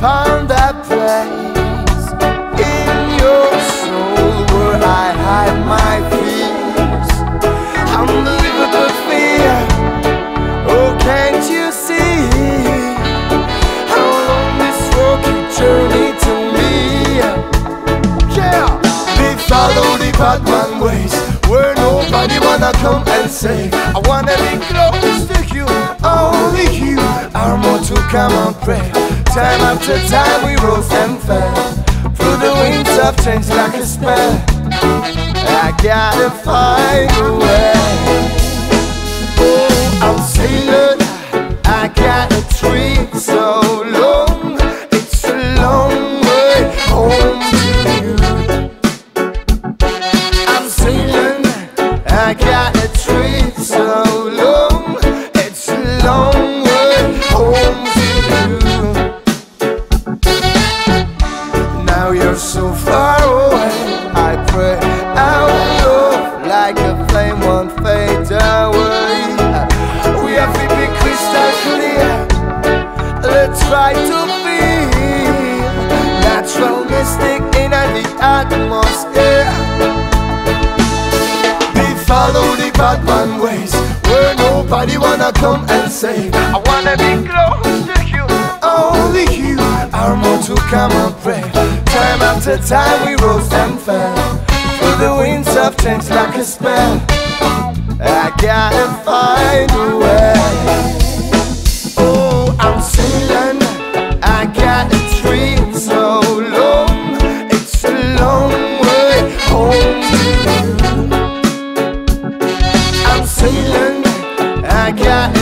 found that place in your soul where I hide my fears. Unbelievable fear. Oh, can't you see how long this rocky journey to me? Yeah, we follow the bad man ways where nobody wanna come and say, I wanna be close to you. Only you are more to come and pray. Time after time we rose and fell through the winds of change like a spell. I gotta find a way. So far away. I pray our love like a flame won't fade away. We have to be crystal clear. Let's try to feel natural mystic in the atmosphere. We follow the bad man ways where nobody wanna come and say, I wanna be close to you. Only you are more to come and pray after time we rose and fell. Through the winds of change like a spell. I gotta find a way. Oh, I'm sailing I got a dream so long. It's a long way home. I'm sailing I got